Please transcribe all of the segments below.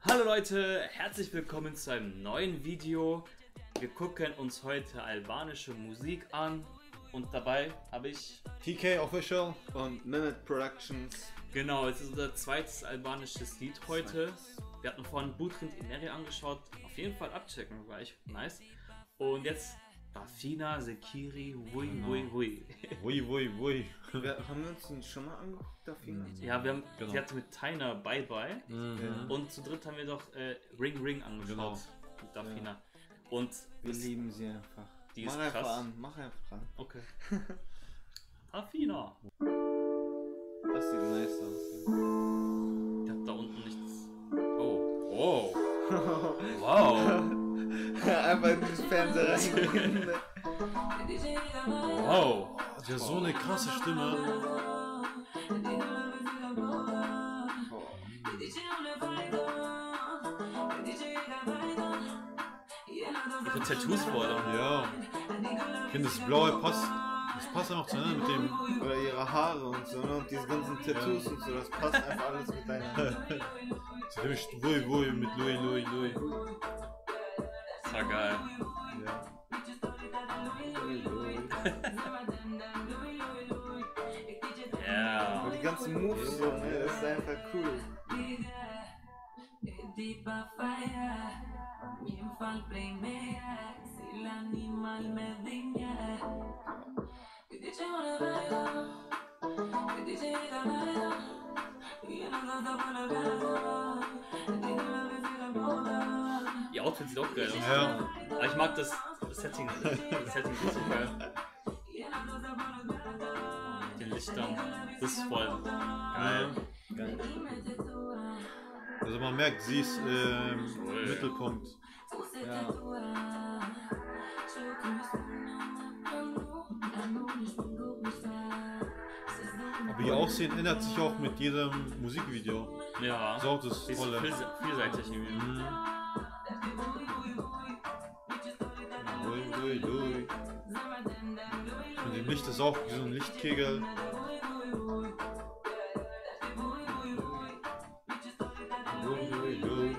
Hallo Leute, herzlich willkommen zu einem neuen Video. Wir gucken uns heute albanische Musik an und dabei habe ich... TK Official. Und Mehmet Productions. Genau, es ist unser zweites albanisches Lied heute. Wir hatten vorhin Butrint Ineri angeschaut. Auf jeden Fall abchecken, war echt nice. Und jetzt Rafina Sekiri Wui Wui Wui. Wui, wui, wui. Wir, haben wir uns den schon mal angeguckt, dafür? Ja, wir haben, Genau. sie hatte mit Tyner Bye Bye. Mhm. Und zu dritt haben wir doch äh, Ring Ring angeschaut. Genau. Mit Dafina. Und Wir das- lieben sie einfach. Die mach ist einfach krass. an, mach einfach an. Okay. Dafina. Das sieht nice aus. Ich hab da unten nichts. Oh. Oh. Wow. einfach in den Fernseher rein. Wow. Der hat so eine krasse Stimme. Ihre Tattoos vor allem. Ja. Ich finde das blaue passt. Das passt einfach zu ne, mit dem. Oder ihre Haare und so, ne? Und diese ganzen Tattoos und so, das passt einfach alles miteinander. Ziemlich wui, wui mit Louis, Louis, Louis. Das war geil. Ja. Ja. Und die ganzen Moves so, ne? Das ist einfach cool. Outfit sieht auch geil aus. Ja. Aber ich mag das, das Setting. Das Setting ist so geil. Mit den Lichtern. Das ist voll geil. Also man merkt, sie ist ähm, im Mittelpunkt. Ja. Aber ihr Aussehen ändert sich auch mit jedem Musikvideo. Ja. Das ist auch das ist Tolle. viels vielseitig irgendwie. Mhm. Louis, Louis, Louis. Und dem Licht ist auch wie so ein Lichtkegel. Louis, Louis, Louis.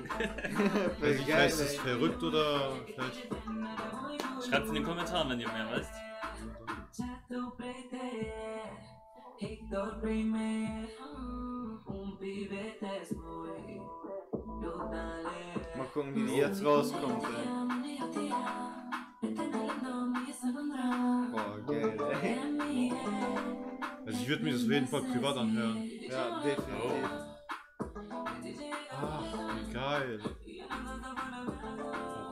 Weiß ich, heißt es verrückt oder vielleicht. Schreibt in den Kommentaren, wenn ihr mehr wisst. Mal gucken, wie die jetzt rauskommt, ey. Ich würde mir das auf jeden Fall privat anhören. Ja, definitiv. Ach, wie geil.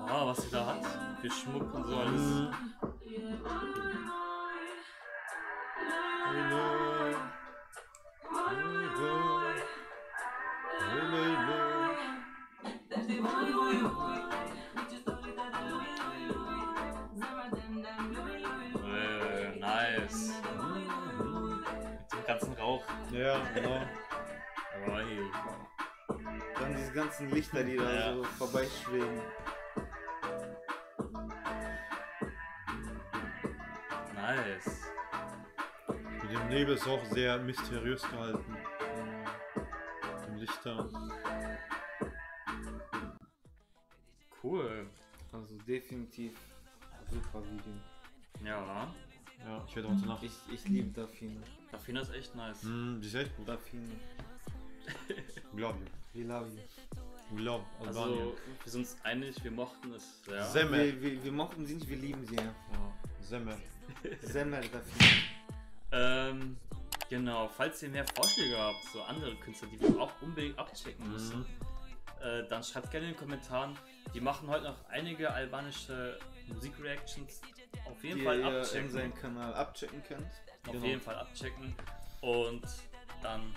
Ah, was sie da hat. Für Schmuck und so alles. Mhm. Äh, nice. Ja, genau. Oi. Dann diese ganzen Lichter, die da Ja. so vorbeischweben. Nice. Mit dem Nebel ist auch sehr mysteriös gehalten. Mit dem Lichter. Cool. Also definitiv super Video. Ja. Ja, ich werde heute Nacht. Ich, ich liebe Dafine. Dafina ist echt nice. Hm, die ist echt gut. Dafine. We love you. We love you. We love Albanien. Also, wir sind uns einig, wir mochten es. Ja. Semmel. Wir, wir, wir mochten sie nicht, wir lieben sie einfach. Ja, Semmel. Semmel Dafine. Ähm, genau, falls ihr mehr Vorschläge habt, so andere Künstler, die wir auch unbedingt abchecken müssen, äh, dann schreibt gerne in den Kommentaren. Die machen heute noch einige albanische Musikreactions. Auf jeden Die Fall ihr in abchecken. seinem Kanal abchecken könnt. Auf Genau. jeden Fall abchecken. Und dann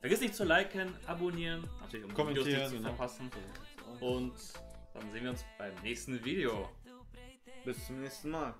vergiss nicht zu liken, abonnieren, natürlich um die Videos Kommentieren, nicht zu genau. verpassen. Und dann sehen wir uns beim nächsten Video. Bis zum nächsten Mal.